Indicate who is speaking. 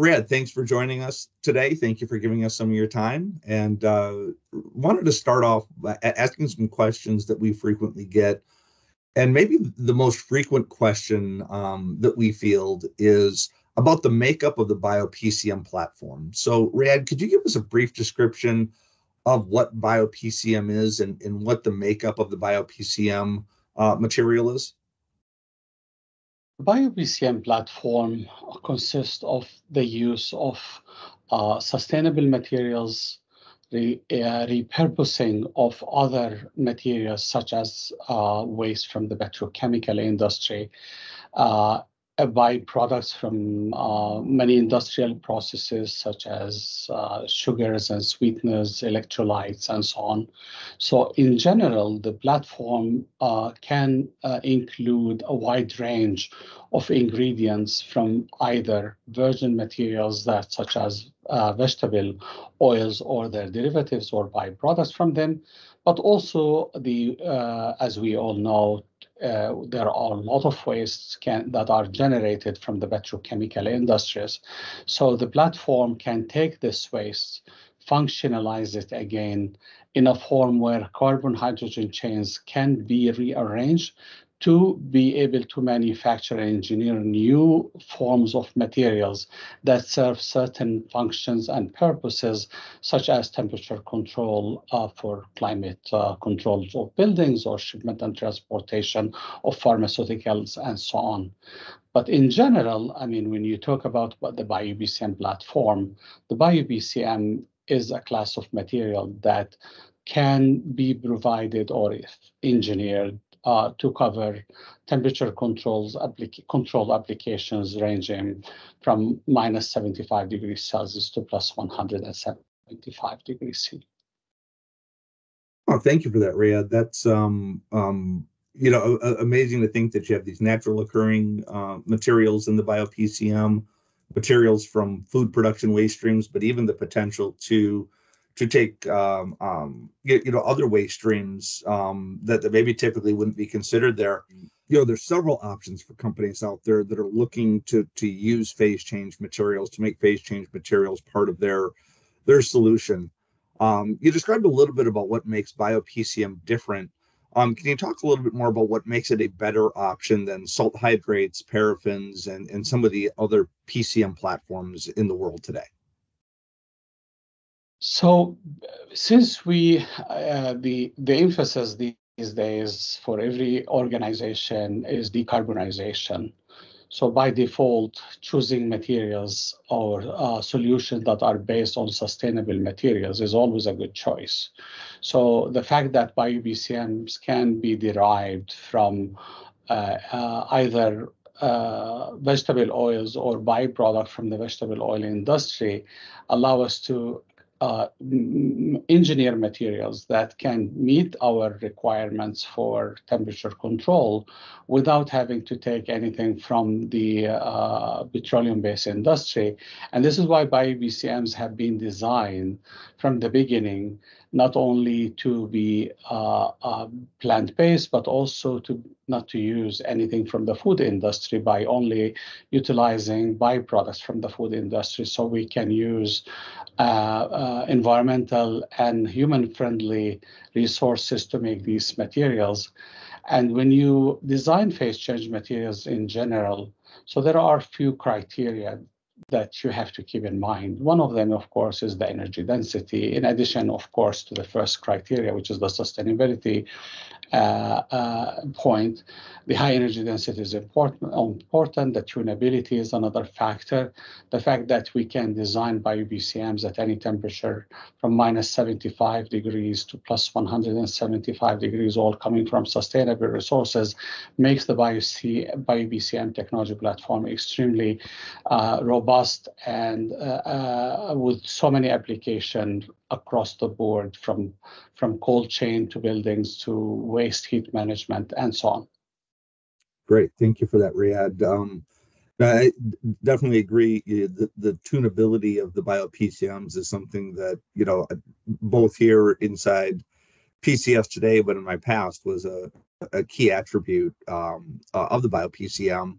Speaker 1: Reyad, thanks for joining us today. Thank you for giving us some of your time. And uh, wanted to start off by asking some questions that we frequently get. And maybe the most frequent question um, that we field is about the makeup of the BioPCM platform. So, Reyad, could you give us a brief description of what BioPCM is and, and what the makeup of the BioPCM uh, material is?
Speaker 2: The BioPCM platform consists of the use of uh, sustainable materials, re, uh, repurposing of other materials such as uh, waste from the petrochemical industry, uh, byproducts from uh, many industrial processes such as uh, sugars and sweeteners, electrolytes, and so on. So in general, the platform uh, can uh, include a wide range of ingredients from either virgin materials that such as uh, vegetable oils or their derivatives or byproducts from them, but also the, uh, as we all know, uh, there are a lot of wastes can, that are generated from the petrochemical industries. So the platform can take this waste, functionalize it again in a form where carbon hydrogen chains can be rearranged to be able to manufacture and engineer new forms of materials that serve certain functions and purposes, such as temperature control uh, for climate uh, controls of buildings or shipment and transportation of pharmaceuticals and so on. But in general, I mean, when you talk about the BioPCM platform, the BioPCM is a class of material that can be provided or engineered uh, to cover temperature controls control applications ranging from minus 75 degrees Celsius to plus 175 degrees C.
Speaker 1: Oh, thank you for that, Reyad. That's um, um, you know amazing to think that you have these natural occurring uh, materials in the BioPCM, materials from food production waste streams, but even the potential to to take um, um, you, you, know other waste streams um, that, that maybe typically wouldn't be considered there. You know, there's several options for companies out there that are looking to to use phase change materials to make phase change materials part of their their solution. Um, you described a little bit about what makes BioPCM different. Um, can you talk a little bit more about what makes it a better option than salt hydrates, paraffins, and, and some of the other PCM platforms in the world today?
Speaker 2: So, since we uh, the the emphasis these days for every organization is decarbonization, so by default, choosing materials or uh, solutions that are based on sustainable materials is always a good choice. So the fact that BioPCMs can be derived from uh, uh, either uh, vegetable oils or byproduct from the vegetable oil industry allow us to uh, engineer materials that can meet our requirements for temperature control without having to take anything from the uh, petroleum-based industry. And this is why BioPCMs have been designed from the beginning not only to be uh, uh, plant-based, but also to not to use anything from the food industry by only utilizing byproducts from the food industry. So we can use uh, uh environmental and human-friendly resources to make these materials. And when you design phase change materials in general, so there are a few criteria that you have to keep in mind. One of them, of course, is the energy density, in addition, of course, to the first criteria, which is the sustainability uh, uh, point. The high energy density is important, important. The tunability is another factor. The fact that we can design BioPCMs at any temperature from minus 75 degrees to plus 175 degrees, all coming from sustainable resources, makes the BioPCM technology platform extremely uh, robust and uh, uh, with so many applications across the board from, from cold chain to buildings to waste heat management and so on.
Speaker 1: Great. Thank you for that, Reyad. Um, I definitely agree. The, the tunability of the BioPCMs is something that, you know, both here inside PCS today, but in my past was a, a key attribute um, uh, of the bio BioPCM.